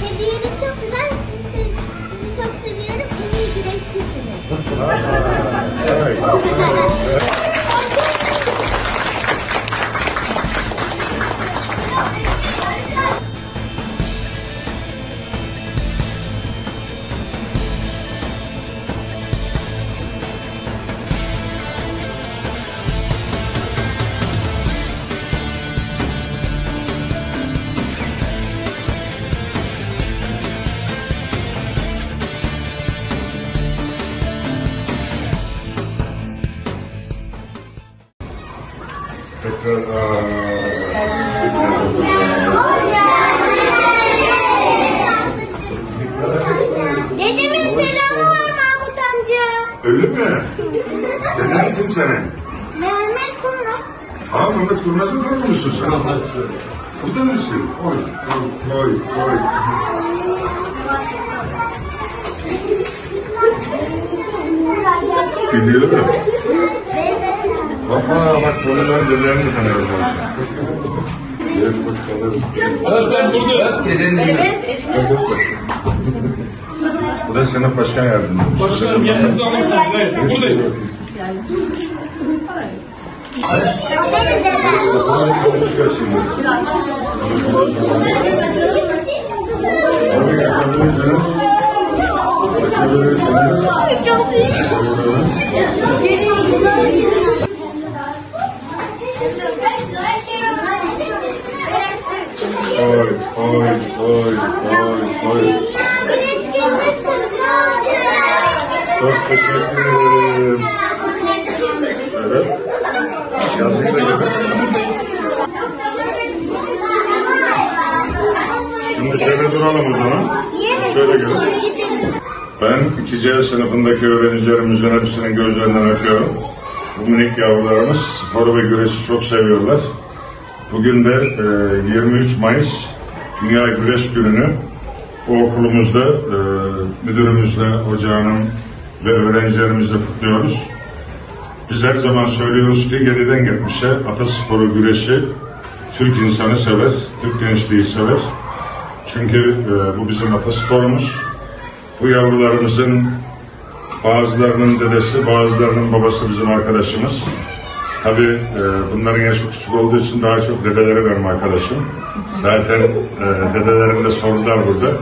Hediyeniz çok güzel. Sizi, çok seviyorum. En iyi güreşçisiniz. Dedemin selamı var Mahmut amca. Öyle mi? Deden kim senin? Mehmet Kumru. Ha Mehmet Kurnaz'ın torunu musun sen? Burada mısın? Oy, oy, oy, oy. Gidiyorum. Baba bak bunu ben dedelerini tanıyorum ben şimdi. Evet bakalım. Ben burada. Bu da sınıf başkan yardımcısı. Başkanım yanınızda alırsınız. Evet, buradayız. Benim dedem. Çıkar şimdi. Tabii açabilirsiniz. Açabilirsiniz. Çok teşekkür ederim. Evet. Yazıyı da. Şimdi şöyle duralım o zaman. Şöyle gelin. Ben 2C sınıfındaki öğrencilerimizin hepsinin gözlerinden öpüyorum. Bu minik yavrularımız sporu ve güreşi çok seviyorlar. Bugün de e, 23 Mayıs Dünya Güreş Günü'nü bu okulumuzda e, müdürümüzle, hocanın ve öğrencilerimizle kutluyoruz. Biz her zaman söylüyoruz ki geriden gelmişe atasporu güreşi Türk insanı sever, Türk gençliği sever. Çünkü e, bu bizim atasporumuz. Bu yavrularımızın bazılarının dedesi, bazılarının babası bizim arkadaşımız. Tabii e, bunların yaşı küçük olduğu için daha çok dedeleri benim arkadaşım. Zaten e, dedelerim de sorular burada.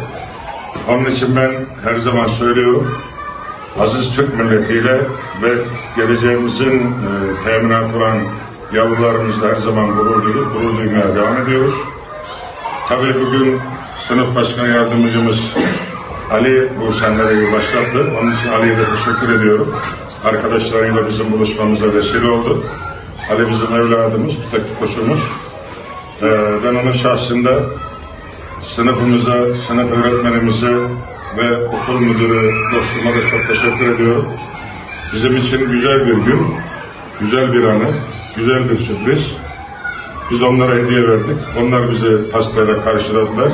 Onun için ben her zaman söylüyorum. Aziz Türk milletiyle ve geleceğimizin e, teminatı olan yavrularımızla her zaman gurur duyup gurur duymaya devam ediyoruz. Tabii bugün sınıf başkan yardımcımız Ali bu senaryoyu başlattı. Onun için Ali'ye de teşekkür ediyorum. Arkadaşlarıyla bizim buluşmamıza vesile oldu. Ali bizim evladımız, bir taktik koçumuz. Ee, ben onun şahsında sınıfımıza, sınıf öğretmenimize ve okul müdürü dostuma da çok teşekkür ediyorum. Bizim için güzel bir gün, güzel bir anı, güzel bir sürpriz. Biz onlara hediye verdik. Onlar bizi pastayla karşıladılar.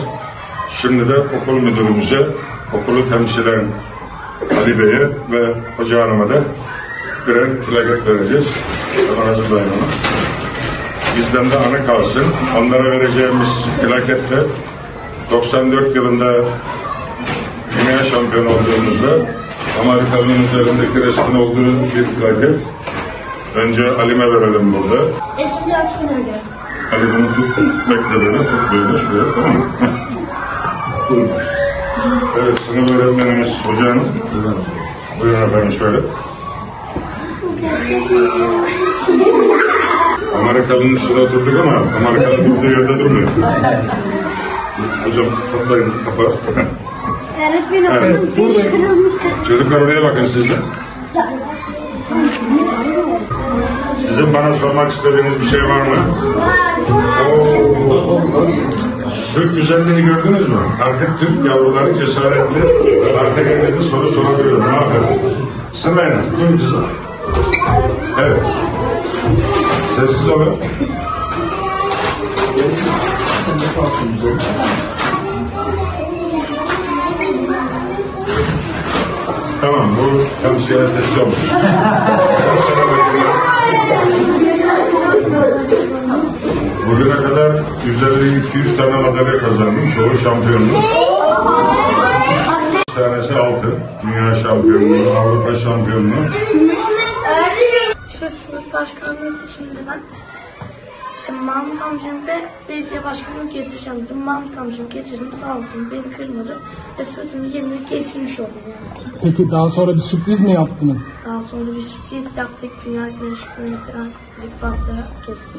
Şimdi de okul müdürümüze, okulu temsilen Ali Bey'e ve Hoca Hanım'a da birer plaket vereceğiz. Hemen hazırlayın onu. Bizden de anı kalsın. Onlara vereceğimiz plakette 94 yılında dünya şampiyonu olduğumuzda Amerika'nın üzerindeki resmin olduğu bir plaket. Önce Alim'e verelim burada. Enflasyona gel. Ali bunu tut, bekle böyle, tut böyle, şuraya, tamam mı? Buyurun. Evet, sınıf öğretmenimiz Hoca Hanım. Buyurun efendim şöyle. Amerikalı'nın üstüne oturduk ama Amerikalı durduğu yerde durmuyor. Hocam kapatayım, kapat. Öğretmenim Evet, biri kırılmıştı. Çocuklar oraya bakın siz de. Sizin bana sormak istediğiniz bir şey var mı? Oo. Şu güzelliği gördünüz mü? Artık Türk yavruları cesaretli, artık evde soru sorabiliyor. Aferin. Sırayla. Dur güzel. Evet. Sessiz olun. Tamam, bu tam siyasetçi olmuş. Bugüne kadar 150-200 tane madalya kazandım. Çoğu şampiyonluk. Bir tanesi altın. Dünya şampiyonluğu, Avrupa şampiyonluğu. Şu sınıf başkanlığı seçiminde ben e, Mahmut amcam ve belediye başkanını getireceğim dedim. Mahmut amcam getirdim sağ olsun beni kırmadı ve sözümü yerine getirmiş oldum yani. Peki daha sonra bir sürpriz mi yaptınız? Daha sonra bir sürpriz yaptık. Dünya Güneş Günü falan dedik pasta kestik.